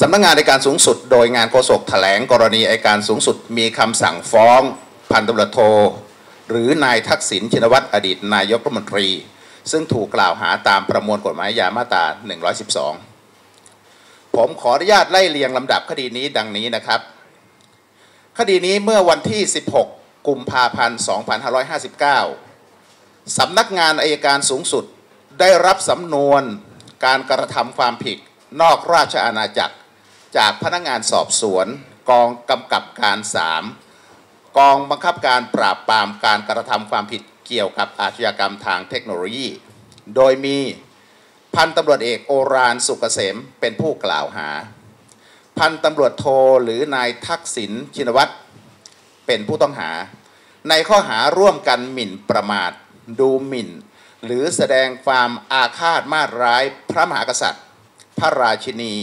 สำนักงานในการสูงสุดโดยงานโฆษกแถลงกรณีอัยการสูงสุด มีคำสั่งฟ้องพันตำรวจโท หรือนายทักษิณชินวัตรอดีตนายกรัฐมนตรี ซึ่งถูกกล่าวหาตามประมวลกฎหมายยามาตรา 112 ผมขออนุญาตไล่เรียงลำดับคดีนี้ดังนี้นะครับ คดีนี้เมื่อวันที่ 16 กุมภาพันธ์ 2559 สำนักงานอายการสูงสุดได้รับสำนวนการกระทำความผิดนอกราชอาณาจักร จากพนักงานสอบสวน กองกำกับการ3กองบังคับการปราบปรามการกระทำความผิดเกี่ยวกับอาชญากรรมทางเทคโนโลยี โดยมีพันตำรวจเอกโอรานสุกเกษมเป็นผู้กล่าวหา พันตำรวจโทหรือนายทักษิณชินวัตรเป็นผู้ต้องหา ในข้อหาร่วมกันหมิ่นประมาท ดูหมิ่น หรือแสดงความอาฆาตมาร้ายพระมหากษัตริย์ พระราชินี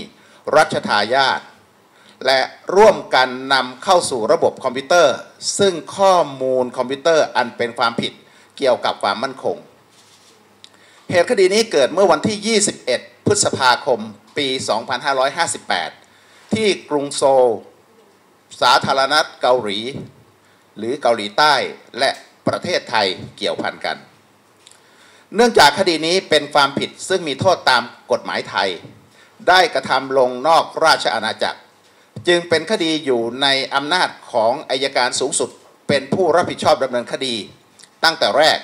รัชทายาทและร่วมกันนำเข้าสู่ระบบคอมพิวเตอร์ ซึ่งข้อมูลคอมพิวเตอร์อันเป็นความผิดเกี่ยวกับความมั่นคง เหตุคดีนี้เกิดเมื่อวันที่ 21 พฤษภาคม ปี 2558 ที่กรุงโซล สาธารณรัฐเกาหลี หรือเกาหลีใต้และประเทศไทยเกี่ยวพันกัน เนื่องจากคดีนี้เป็นความผิดซึ่งมีโทษตามกฎหมายไทย ได้กระทำลงนอกราชอาณาจักร จึงเป็นคดีอยู่ในอำนาจของอายการสูงสุด เป็นผู้รับผิดชอบดำเนินคดี ตั้งแต่แรก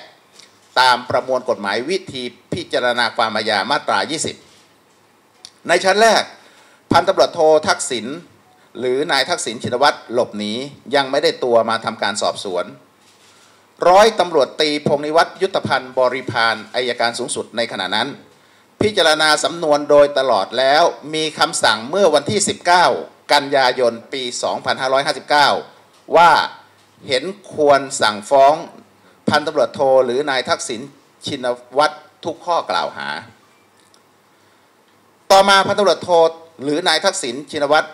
ตามประมวลกฎหมายวิธีพิจารณาความอาญามาตรา 20 ในชั้นแรก พันตำรวจโททักษิณหรือนายทักษิณชินวัตรหลบหนียังไม่ได้ตัวมาทำการสอบสวน ร้อยตำรวจตีพงนิวัตรยุทธพันธ์บริพานอายการสูงสุดในขณะนั้น พิจารณาสำนวนโดยตลอดแล้วมีคำสั่งเมื่อวันที่ 19 กันยายนปี 2559 ว่าเห็นควรสั่งฟ้องพันตำรวจโทหรือนายทักษิณชินวัตรทุกข้อกล่าวหา ต่อมาพันตำรวจโทหรือนายทักษิณชินวัตร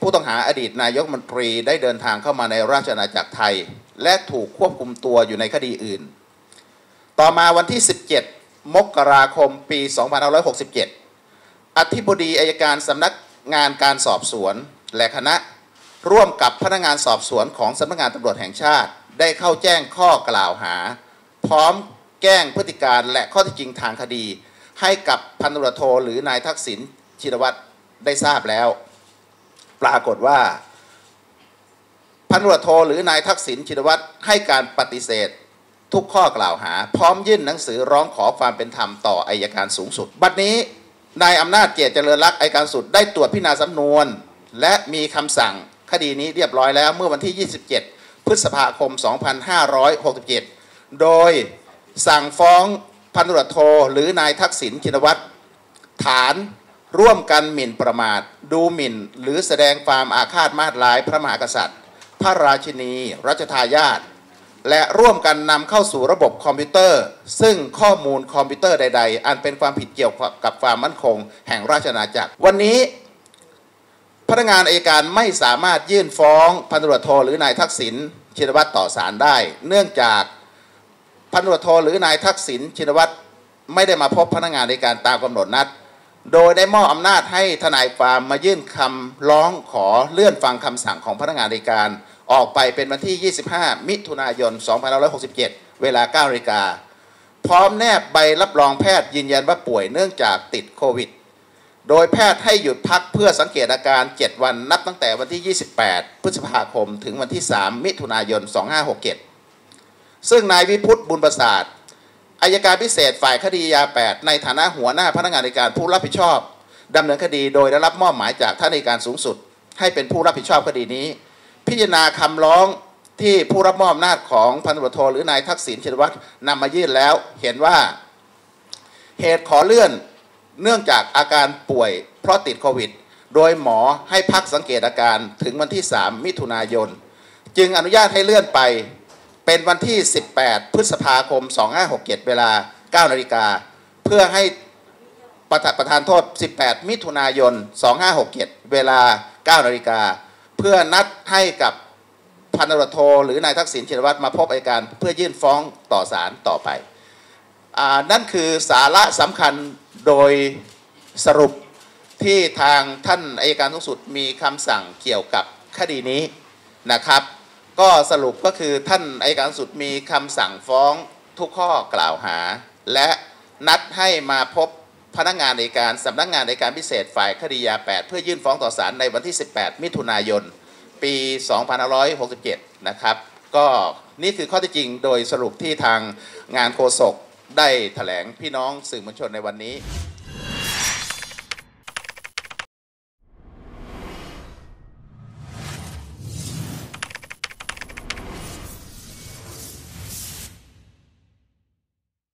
ผู้ต้องหาอดีตนายกรัฐมนตรีได้เดินทางเข้ามาในราชอาณาจักรไทย และถูกควบคุมตัวอยู่ในคดีอื่น ต่อมาวันที่ 17 มกราคมปี 2567 อธิบดีอายการสำนักงานการสอบสวนและคณะ ร่วมกับพนักงานสอบสวนของสำนักงานตำรวจแห่งชาติ ได้เข้าแจ้งข้อกล่าวหา พร้อมแก้งพฤติการและข้อเท็จจริงทางคดี ให้กับพันตำรวจโทหรือนายทักษิณชินวัตรได้ทราบแล้ว ปรากฏว่า พันตำรวจโทหรือนายทักษิณชินวัตรให้การปฏิเสธ ทุกข้อกล่าวหา พร้อมยื่นหนังสือร้องขอความเป็นธรรมต่ออายการสูงสุด บัดนี้นายอำนาจเกียรติเจริญรักอายการสุดได้ตรวจพิจารณาสำนวน และมีคำสั่งคดีนี้เรียบร้อยแล้วเมื่อวันที่ 27 พฤษภาคม 2567 โดยสั่งฟ้องพันตำรวจโทหรือนายทักษิณชินวัตรฐานร่วมกันหมิ่นประมาท ดูหมิ่น หรือแสดงความอาฆาตมาตร้ายพระมหากษัตริย์ พระราชินี รัชทายาท และร่วมกันนำเข้าสู่ระบบคอมพิวเตอร์ ซึ่งข้อมูลคอมพิวเตอร์ใด ๆ อันเป็นความผิดเกี่ยวกับความมั่นคง แห่งราชอาณาจักร วันนี้พนักงานอายการไม่สามารถยื่นฟ้องพันตำรวจโทหรือนายทักษิณชินวัตรต่อศาลได้ เนื่องจากพันตำรวจโทหรือนายทักษิณชินวัตรไม่ได้มาพบพนักงานในการตามกำหนดนัด โดยได้มอบอำนาจให้ทนายความมายื่นคำร้องขอเลื่อนฟังคำสั่งของพนักงานในการ ออกไปเป็นวันที่ 25 มิถุนายน 2567 เวลา9นาฬิกา พร้อมแนบใบรับรองแพทย์ยืนยันว่าป่วยเนื่องจากติดโควิด โดยแพทย์ให้หยุดพักเพื่อสังเกตอาการ 7 วันนับตั้งแต่วันที่ 28 พฤษภาคม ถึงวันที่ 3 มิถุนายน 2567 ซึ่งนายวิพุทธบุญประสาทอายการพิเศษฝ่ายคดียา 8 ในฐานะหัวหน้าพนักงานในการผู้รับผิดชอบดำเนินคดีโดยได้รับมอบหมายจากท่านในการสูงสุด ให้เป็นผู้รับผิดชอบคดีนี้ พิจารณาคำร้องที่ผู้รับมอบอำนาจของพันตำรวจโทหรือนายทักษิณชินวัตรนำมายื่นแล้ว เห็นว่าเหตุขอเลื่อนเนื่องจากอาการป่วยเพราะติดโควิด โดยหมอให้พักสังเกตอาการถึงวันที่ 3 มิถุนายน จึงอนุญาตให้เลื่อนไปเป็นวันที่ 18 พฤษภาคม 2567 เวลา 9 นาฬิกา เพื่อให้ประธานประธานโทษ 18 มิถุนายน 2567 เวลา 9 นาฬิกา เพื่อนัดให้กับพันตำรวจโทหรือนายทักษิณชินวัตรมาพบอัยการเพื่อยื่นฟ้องต่อศาลต่อไปอนั่นคือสาระสำคัญโดยสรุปที่ทางท่านอายการสูงสุดมีคำสั่งเกี่ยวกับคดีนี้นะครับ ก็สรุปก็คือท่านอายการสุดมีคำสั่งฟ้องทุกข้อกล่าวหา และนัดให้มาพบ พนักงานในการสำนักงานในการพิเศษฝ่ายคดียา 8 เพื่อยื่นฟ้องต่อศาลในวันที่ 18 มิถุนายน ปี 2567 นะครับ ก็นี่คือข้อเที่จริงโดยสรุปที่ทางงานโฆษกได้แถลงพี่น้องสื่อมวลชนในวันนี้